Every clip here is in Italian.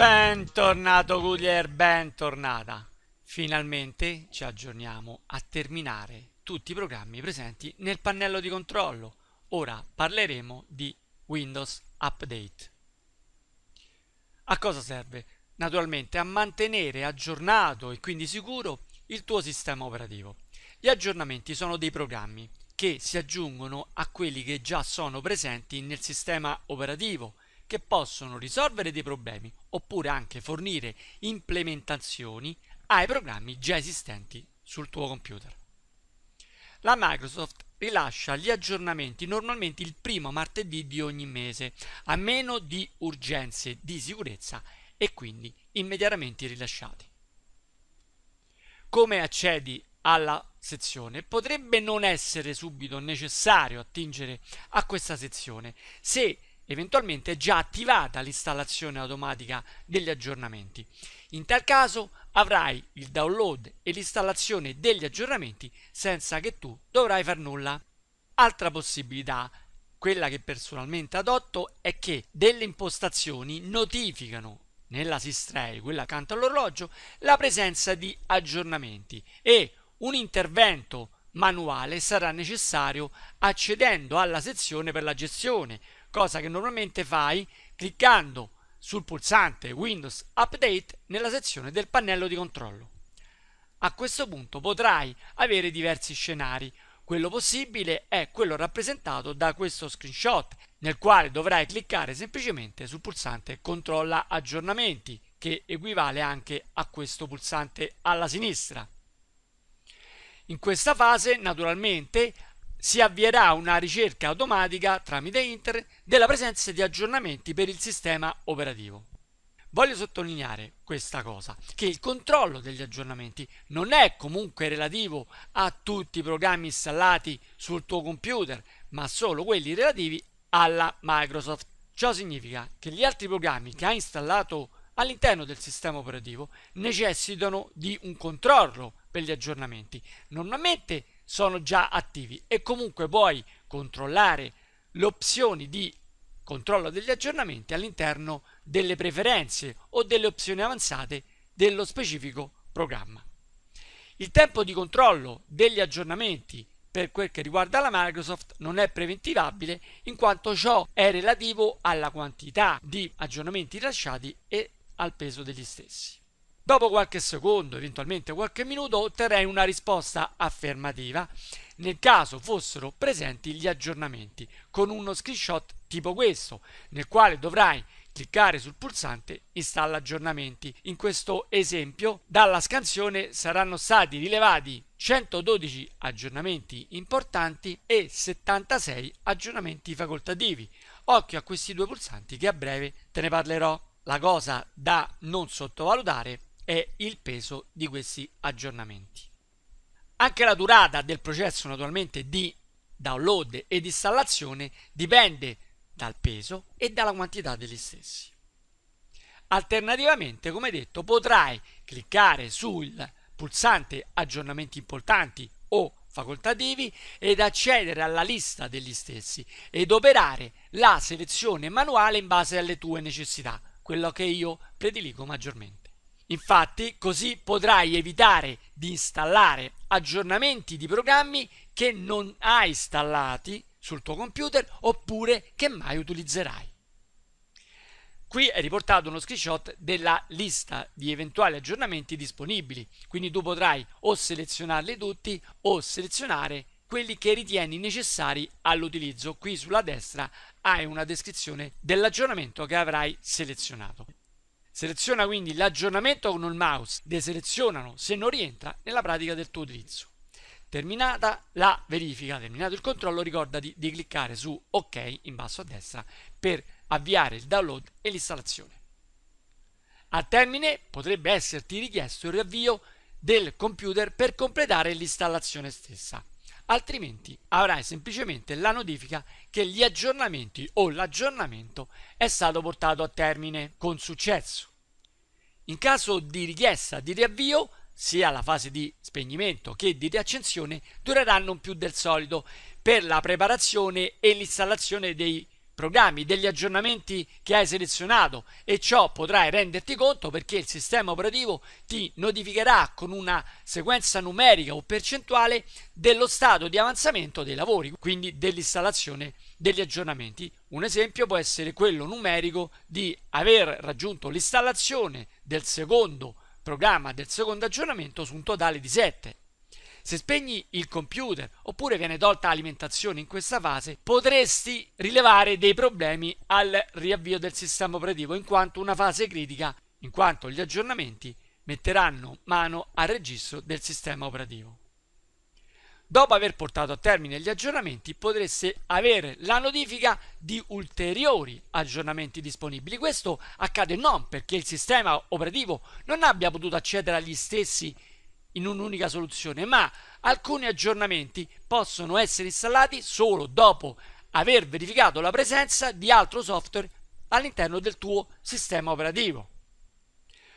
Bentornato Goodyear, bentornata! Finalmente ci aggiorniamo a terminare tutti i programmi presenti nel pannello di controllo. Ora parleremo di Windows Update. A cosa serve? Naturalmente a mantenere aggiornato e quindi sicuro il tuo sistema operativo. Gli aggiornamenti sono dei programmi che si aggiungono a quelli che già sono presenti nel sistema operativo che possono risolvere dei problemi oppure anche fornire implementazioni ai programmi già esistenti sul tuo computer. La Microsoft rilascia gli aggiornamenti normalmente il primo martedì di ogni mese, a meno di urgenze di sicurezza e quindi immediatamente rilasciati. Come accedi alla sezione? Potrebbe non essere subito necessario attingere a questa sezione se eventualmente è già attivata l'installazione automatica degli aggiornamenti. In tal caso avrai il download e l'installazione degli aggiornamenti senza che tu dovrai far nulla. Altra possibilità, quella che personalmente adotto, è che delle impostazioni notificano nella Sistray, quella accanto all'orologio, la presenza di aggiornamenti e un intervento manuale sarà necessario accedendo alla sezione per la gestione cosa che normalmente fai cliccando sul pulsante Windows Update nella sezione del pannello di controllo. A questo punto potrai avere diversi scenari. Quello possibile è quello rappresentato da questo screenshot, nel quale dovrai cliccare semplicemente sul pulsante Controlla aggiornamenti, che equivale anche a questo pulsante alla sinistra. In questa fase, naturalmente, si avvierà una ricerca automatica tramite internet della presenza di aggiornamenti per il sistema operativo. Voglio sottolineare questa cosa, che il controllo degli aggiornamenti non è comunque relativo a tutti i programmi installati sul tuo computer, ma solo quelli relativi alla Microsoft. Ciò significa che gli altri programmi che hai installato all'interno del sistema operativo necessitano di un controllo per gli aggiornamenti. Normalmente sono già attivi e comunque puoi controllare le opzioni di controllo degli aggiornamenti all'interno delle preferenze o delle opzioni avanzate dello specifico programma. Il tempo di controllo degli aggiornamenti per quel che riguarda la Microsoft non è preventivabile in quanto ciò è relativo alla quantità di aggiornamenti rilasciati e al peso degli stessi. Dopo qualche secondo, eventualmente qualche minuto, otterrei una risposta affermativa nel caso fossero presenti gli aggiornamenti, con uno screenshot tipo questo, nel quale dovrai cliccare sul pulsante Installa aggiornamenti. In questo esempio, dalla scansione saranno stati rilevati 112 aggiornamenti importanti e 76 aggiornamenti facoltativi. Occhio a questi due pulsanti che a breve te ne parlerò. La cosa da non sottovalutare è il peso di questi aggiornamenti. Anche la durata del processo naturalmente di download ed installazione dipende dal peso e dalla quantità degli stessi. Alternativamente, come detto, potrai cliccare sul pulsante aggiornamenti importanti o facoltativi ed accedere alla lista degli stessi ed operare la selezione manuale in base alle tue necessità, quello che io prediligo maggiormente. Infatti, così potrai evitare di installare aggiornamenti di programmi che non hai installati sul tuo computer oppure che mai utilizzerai. Qui è riportato uno screenshot della lista di eventuali aggiornamenti disponibili, quindi tu potrai o selezionarli tutti o selezionare quelli che ritieni necessari all'utilizzo. Qui sulla destra hai una descrizione dell'aggiornamento che avrai selezionato. Seleziona quindi l'aggiornamento con il mouse, deselezionano se non rientra nella pratica del tuo utilizzo. Terminata la verifica, terminato il controllo, ricordati di cliccare su OK in basso a destra per avviare il download e l'installazione. Al termine potrebbe esserti richiesto il riavvio del computer per completare l'installazione stessa, altrimenti avrai semplicemente la notifica che gli aggiornamenti o l'aggiornamento è stato portato a termine con successo. In caso di richiesta di riavvio, sia la fase di spegnimento che di riaccensione dureranno più del solito per la preparazione e l'installazione dei programmi, degli aggiornamenti che hai selezionato e ciò potrai renderti conto perché il sistema operativo ti notificherà con una sequenza numerica o percentuale dello stato di avanzamento dei lavori, quindi dell'installazione degli aggiornamenti. Un esempio può essere quello numerico di aver raggiunto l'installazione del secondo programma del secondo aggiornamento su un totale di 7 se spegni il computer oppure viene tolta l'alimentazione in questa fase, potresti rilevare dei problemi al riavvio del sistema operativo in quanto una fase critica, in quanto gli aggiornamenti metteranno mano al registro del sistema operativo. Dopo aver portato a termine gli aggiornamenti potreste avere la notifica di ulteriori aggiornamenti disponibili. Questo accade non perché il sistema operativo non abbia potuto accedere agli stessi in un'unica soluzione, ma alcuni aggiornamenti possono essere installati solo dopo aver verificato la presenza di altro software all'interno del tuo sistema operativo.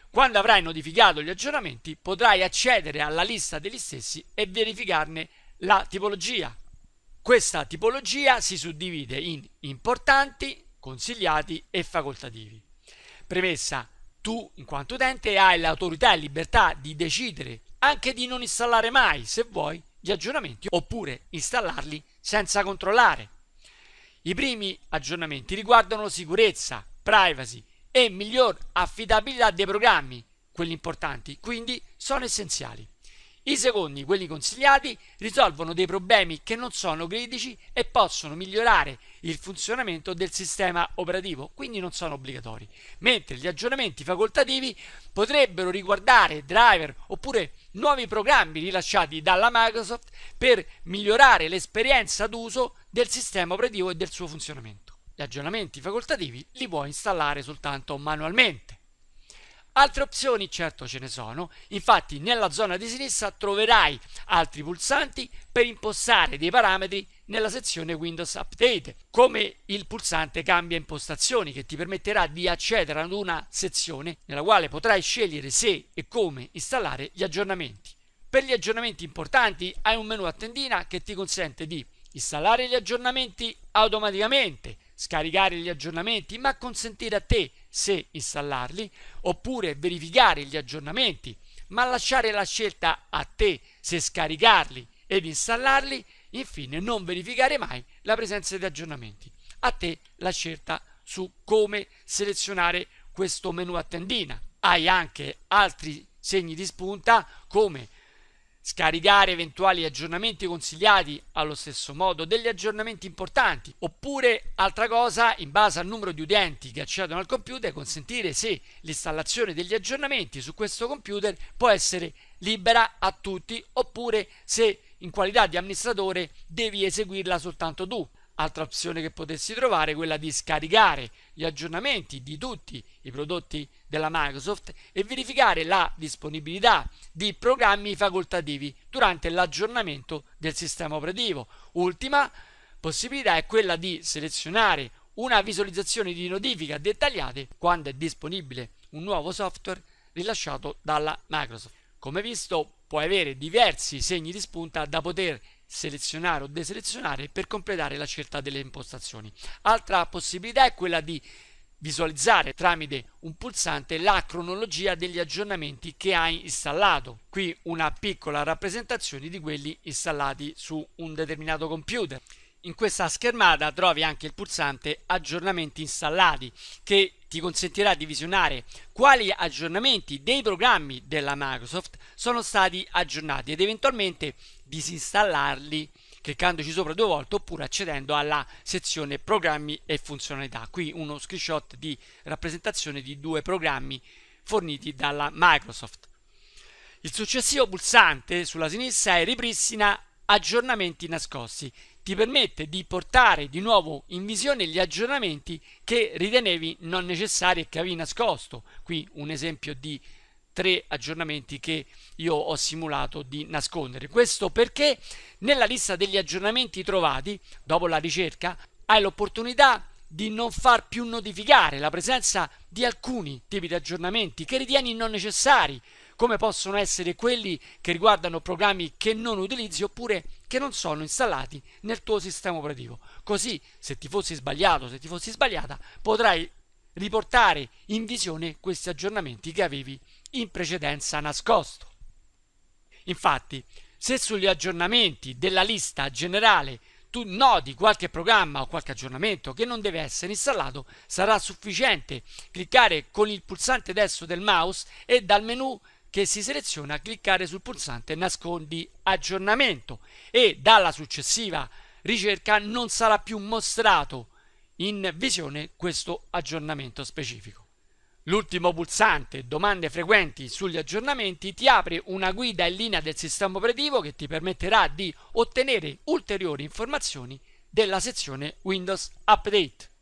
Quando avrai notificato gli aggiornamenti potrai accedere alla lista degli stessi e verificarne la tipologia. Questa tipologia si suddivide in importanti, consigliati e facoltativi. Premessa, tu in quanto utente hai l'autorità e libertà di decidere anche di non installare mai, se vuoi, gli aggiornamenti oppure installarli senza controllare. I primi aggiornamenti riguardano sicurezza, privacy e miglior affidabilità dei programmi, quelli importanti, quindi sono essenziali. I secondi, quelli consigliati, risolvono dei problemi che non sono critici e possono migliorare il funzionamento del sistema operativo, quindi non sono obbligatori, mentre gli aggiornamenti facoltativi potrebbero riguardare driver oppure nuovi programmi rilasciati dalla Microsoft per migliorare l'esperienza d'uso del sistema operativo e del suo funzionamento. Gli aggiornamenti facoltativi li puoi installare soltanto manualmente. Altre opzioni certo ce ne sono, infatti nella zona di sinistra troverai altri pulsanti per impostare dei parametri nella sezione Windows Update, come il pulsante cambia impostazioni che ti permetterà di accedere ad una sezione nella quale potrai scegliere se e come installare gli aggiornamenti. Per gli aggiornamenti importanti hai un menu a tendina che ti consente di installare gli aggiornamenti automaticamente, scaricare gli aggiornamenti ma consentire a te se installarli oppure verificare gli aggiornamenti ma lasciare la scelta a te se scaricarli ed installarli infine non verificare mai la presenza di aggiornamenti. A te la scelta su come selezionare questo menu a tendina. Hai anche altri segni di spunta come scaricare eventuali aggiornamenti consigliati allo stesso modo, degli aggiornamenti importanti, oppure altra cosa, in base al numero di utenti che accedono al computer, consentire se l'installazione degli aggiornamenti su questo computer può essere libera a tutti, oppure se in qualità di amministratore devi eseguirla soltanto tu. Altra opzione che potessi trovare è quella di scaricare gli aggiornamenti di tutti i prodotti della Microsoft e verificare la disponibilità di programmi facoltativi durante l'aggiornamento del sistema operativo. Ultima possibilità è quella di selezionare una visualizzazione di notifica dettagliate quando è disponibile un nuovo software rilasciato dalla Microsoft. Come visto, puoi avere diversi segni di spunta da poter selezionare o deselezionare per completare la scelta delle impostazioni. Altra possibilità è quella di visualizzare tramite un pulsante la cronologia degli aggiornamenti che hai installato. Qui una piccola rappresentazione di quelli installati su un determinato computer. In questa schermata trovi anche il pulsante aggiornamenti installati che ti consentirà di visionare quali aggiornamenti dei programmi della Microsoft sono stati aggiornati ed eventualmente disinstallarli cliccandoci sopra due volte oppure accedendo alla sezione programmi e funzionalità. Qui uno screenshot di rappresentazione di due programmi forniti dalla Microsoft. Il successivo pulsante sulla sinistra è ripristina aggiornamenti nascosti ti permette di portare di nuovo in visione gli aggiornamenti che ritenevi non necessari e che avevi nascosto. Qui un esempio di tre aggiornamenti che io ho simulato di nascondere. Questo perché nella lista degli aggiornamenti trovati, dopo la ricerca, hai l'opportunità di non far più notificare la presenza di alcuni tipi di aggiornamenti che ritieni non necessari, come possono essere quelli che riguardano programmi che non utilizzi oppure che non sono installati nel tuo sistema operativo. Così, se ti fossi sbagliato, se ti fossi sbagliata, potrai riportare in visione questi aggiornamenti che avevi in precedenza nascosto. Infatti, se sugli aggiornamenti della lista generale tu noti qualche programma o qualche aggiornamento che non deve essere installato, sarà sufficiente cliccare con il pulsante destro del mouse e dal menu che si seleziona cliccare sul pulsante nascondi aggiornamento e dalla successiva ricerca non sarà più mostrato in visione questo aggiornamento specifico. L'ultimo pulsante Domande frequenti sugli aggiornamenti ti apre una guida in linea del sistema operativo che ti permetterà di ottenere ulteriori informazioni della sezione Windows Update.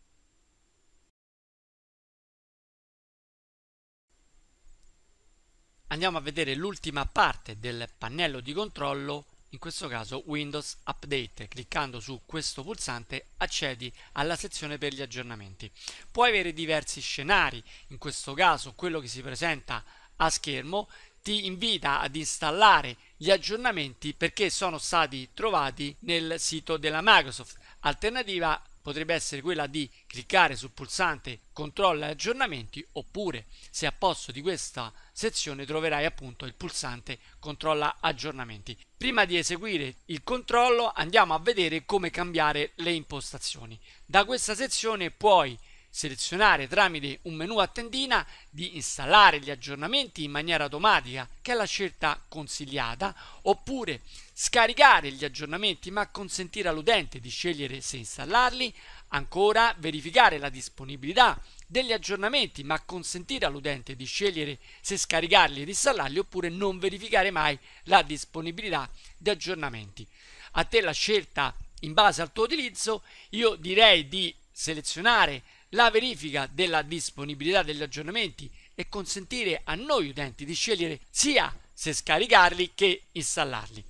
Andiamo a vedere l'ultima parte del pannello di controllo in questo caso Windows Update. Cliccando su questo pulsante accedi alla sezione per gli aggiornamenti. Puoi avere diversi scenari, in questo caso quello che si presenta a schermo ti invita ad installare gli aggiornamenti perché sono stati trovati nel sito della Microsoft. Alternativa potrebbe essere quella di cliccare sul pulsante controlla aggiornamenti oppure se a posto di questa sezione troverai appunto il pulsante controlla aggiornamenti. Prima di eseguire il controllo andiamo a vedere come cambiare le impostazioni. Da questa sezione puoi selezionare tramite un menu a tendina di installare gli aggiornamenti in maniera automatica, che è la scelta consigliata, oppure scaricare gli aggiornamenti ma consentire all'utente di scegliere se installarli, ancora verificare la disponibilità degli aggiornamenti ma consentire all'utente di scegliere se scaricarli ed installarli oppure non verificare mai la disponibilità di aggiornamenti. A te la scelta in base al tuo utilizzo, io direi di selezionare la verifica della disponibilità degli aggiornamenti e consentire a noi utenti di scegliere sia se scaricarli che installarli.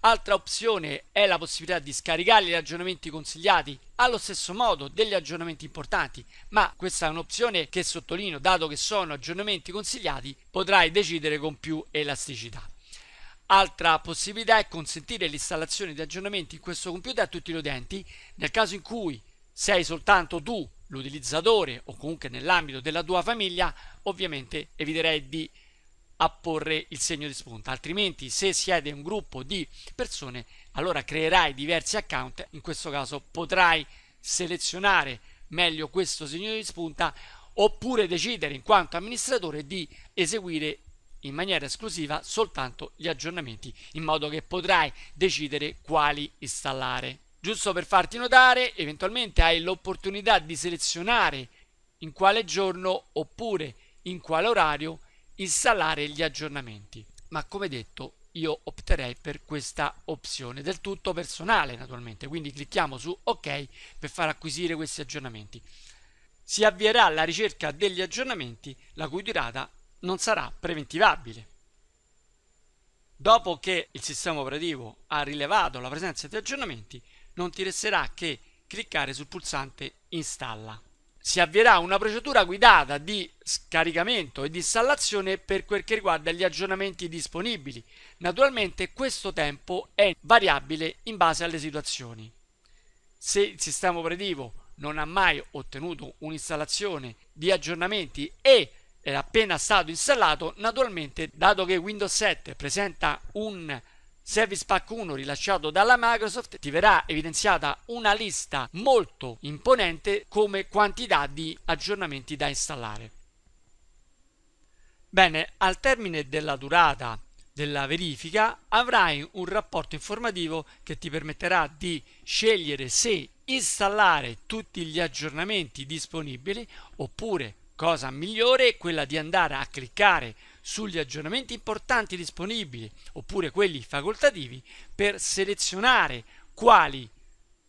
Altra opzione è la possibilità di scaricare gli aggiornamenti consigliati allo stesso modo degli aggiornamenti importanti, ma questa è un'opzione che sottolineo, dato che sono aggiornamenti consigliati, potrai decidere con più elasticità. Altra possibilità è consentire l'installazione di aggiornamenti in questo computer a tutti gli utenti nel caso in cui sei soltanto tu l'utilizzatore o comunque nell'ambito della tua famiglia, ovviamente eviterei di apporre il segno di spunta, altrimenti se siete un gruppo di persone allora creerai diversi account, in questo caso potrai selezionare meglio questo segno di spunta oppure decidere in quanto amministratore di eseguire in maniera esclusiva soltanto gli aggiornamenti in modo che potrai decidere quali installare. Giusto per farti notare, eventualmente hai l'opportunità di selezionare in quale giorno oppure in quale orario installare gli aggiornamenti. Ma come detto, io opterei per questa opzione, del tutto personale naturalmente, quindi clicchiamo su ok per far acquisire questi aggiornamenti. Si avvierà la ricerca degli aggiornamenti la cui durata non sarà preventivabile. Dopo che il sistema operativo ha rilevato la presenza di aggiornamenti, non ti resterà che cliccare sul pulsante installa. Si avvierà una procedura guidata di scaricamento e di installazione per quel che riguarda gli aggiornamenti disponibili. Naturalmente questo tempo è variabile in base alle situazioni. Se il sistema operativo non ha mai ottenuto un'installazione di aggiornamenti e è appena stato installato, naturalmente dato che Windows 7 presenta un Service Pack 1 rilasciato dalla Microsoft ti verrà evidenziata una lista molto imponente come quantità di aggiornamenti da installare. Bene, al termine della durata della verifica avrai un rapporto informativo che ti permetterà di scegliere se installare tutti gli aggiornamenti disponibili oppure cosa migliore quella di andare a cliccare sugli aggiornamenti importanti disponibili oppure quelli facoltativi per selezionare quali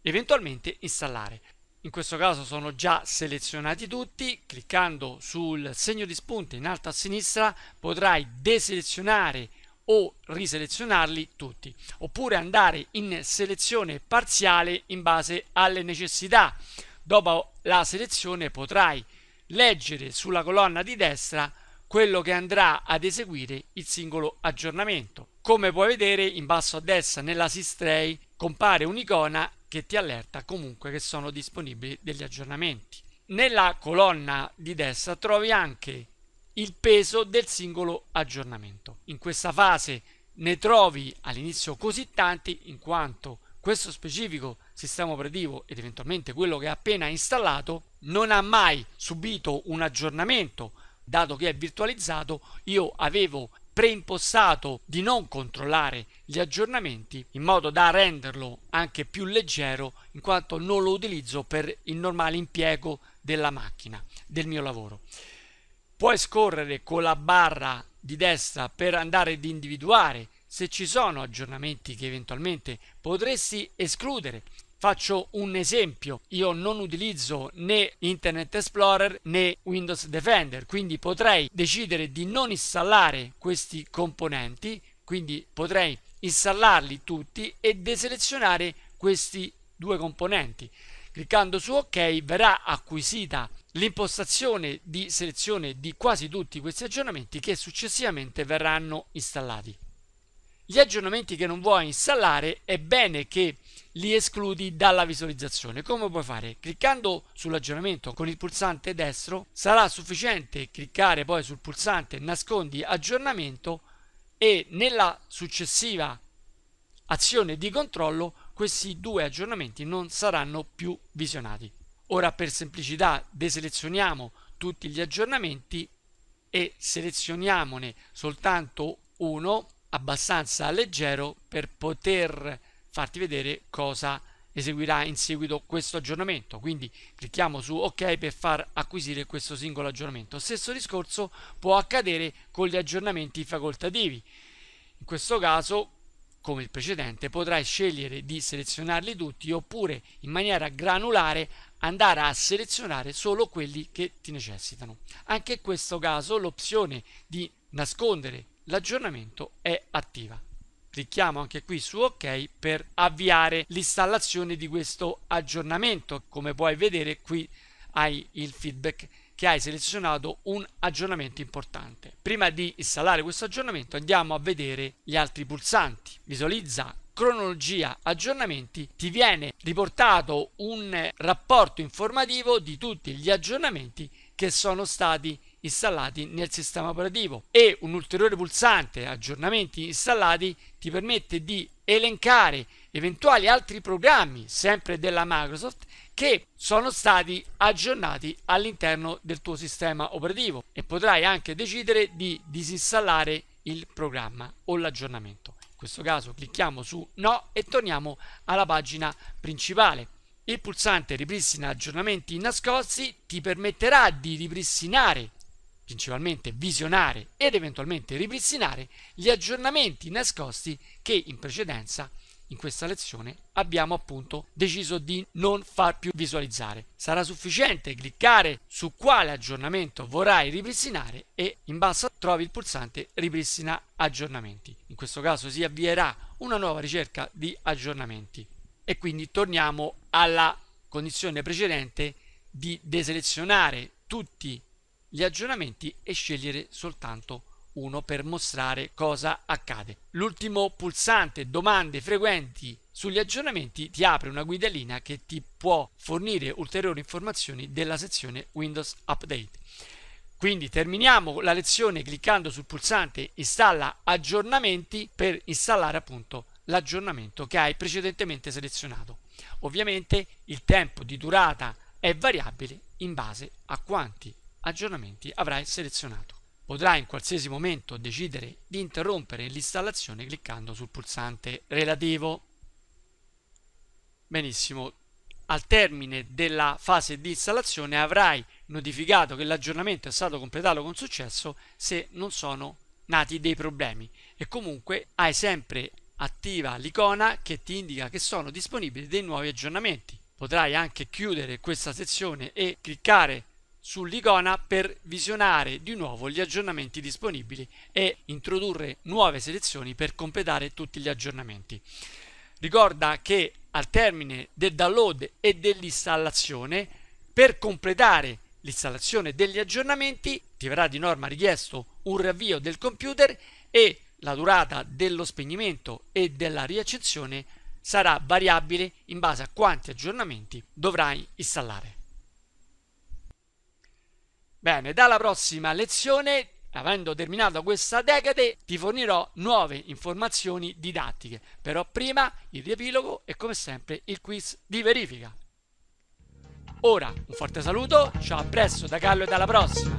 eventualmente installare. In questo caso sono già selezionati tutti, cliccando sul segno di spunta in alto a sinistra potrai deselezionare o riselezionarli tutti, oppure andare in selezione parziale in base alle necessità. Dopo la selezione potrai leggere sulla colonna di destra quello che andrà ad eseguire il singolo aggiornamento. Come puoi vedere in basso a destra nell'assist tray compare un'icona che ti allerta comunque che sono disponibili degli aggiornamenti. Nella colonna di destra trovi anche il peso del singolo aggiornamento. In questa fase ne trovi all'inizio così tanti in quanto questo specifico sistema operativo ed eventualmente quello che ha appena installato non ha mai subito un aggiornamento dato che è virtualizzato io avevo preimpostato di non controllare gli aggiornamenti in modo da renderlo anche più leggero in quanto non lo utilizzo per il normale impiego della macchina del mio lavoro puoi scorrere con la barra di destra per andare ad individuare se ci sono aggiornamenti che eventualmente potresti escludere. Faccio un esempio, io non utilizzo né Internet Explorer né Windows Defender, quindi potrei decidere di non installare questi componenti, quindi potrei installarli tutti e deselezionare questi due componenti. Cliccando su OK verrà acquisita l'impostazione di selezione di quasi tutti questi aggiornamenti che successivamente verranno installati. Gli aggiornamenti che non vuoi installare è bene che li escludi dalla visualizzazione. Come puoi fare? Cliccando sull'aggiornamento con il pulsante destro sarà sufficiente cliccare poi sul pulsante nascondi aggiornamento e nella successiva azione di controllo questi due aggiornamenti non saranno più visionati. Ora per semplicità deselezioniamo tutti gli aggiornamenti e selezioniamone soltanto uno abbastanza leggero per poter farti vedere cosa eseguirà in seguito questo aggiornamento. Quindi clicchiamo su ok per far acquisire questo singolo aggiornamento. Stesso discorso può accadere con gli aggiornamenti facoltativi. In questo caso come il precedente potrai scegliere di selezionarli tutti oppure in maniera granulare andare a selezionare solo quelli che ti necessitano. Anche in questo caso l'opzione di nascondere l'aggiornamento è attiva. Clicchiamo anche qui su ok per avviare l'installazione di questo aggiornamento. Come puoi vedere qui hai il feedback che hai selezionato un aggiornamento importante. Prima di installare questo aggiornamento andiamo a vedere gli altri pulsanti. Visualizza cronologia aggiornamenti ti viene riportato un rapporto informativo di tutti gli aggiornamenti che sono stati installati nel sistema operativo. E un ulteriore pulsante aggiornamenti installati ti permette di elencare eventuali altri programmi sempre della Microsoft che sono stati aggiornati all'interno del tuo sistema operativo. E potrai anche decidere di disinstallare il programma o l'aggiornamento. Questo caso clicchiamo su no e torniamo alla pagina principale. Il pulsante ripristina aggiornamenti nascosti ti permetterà di ripristinare, principalmente visionare ed eventualmente ripristinare gli aggiornamenti nascosti che in precedenza in questa lezione abbiamo appunto deciso di non far più visualizzare. Sarà sufficiente cliccare su quale aggiornamento vorrai ripristinare e in basso trovi il pulsante ripristina aggiornamenti. In questo caso si avvierà una nuova ricerca di aggiornamenti e quindi torniamo alla condizione precedente di deselezionare tutti gli aggiornamenti e scegliere soltanto 1 per mostrare cosa accade. L'ultimo pulsante domande frequenti sugli aggiornamenti ti apre una guidellina che ti può fornire ulteriori informazioni della sezione Windows Update. Quindi terminiamo la lezione cliccando sul pulsante installa aggiornamenti per installare appunto l'aggiornamento che hai precedentemente selezionato. Ovviamente il tempo di durata è variabile in base a quanti aggiornamenti avrai selezionato. Potrai in qualsiasi momento decidere di interrompere l'installazione cliccando sul pulsante relativo. Benissimo, al termine della fase di installazione avrai notificato che l'aggiornamento è stato completato con successo se non sono nati dei problemi e comunque hai sempre attiva l'icona che ti indica che sono disponibili dei nuovi aggiornamenti. Potrai anche chiudere questa sezione e cliccare sull'icona per visionare di nuovo gli aggiornamenti disponibili e introdurre nuove selezioni per completare tutti gli aggiornamenti. Ricorda che al termine del download e dell'installazione, per completare l'installazione degli aggiornamenti, ti verrà di norma richiesto un riavvio del computer e la durata dello spegnimento e della riaccensione sarà variabile in base a quanti aggiornamenti dovrai installare. Bene, dalla prossima lezione, avendo terminato questa decade, ti fornirò nuove informazioni didattiche, però prima il riepilogo e come sempre il quiz di verifica. Ora un forte saluto, ciao a presto da Carlo e alla prossima!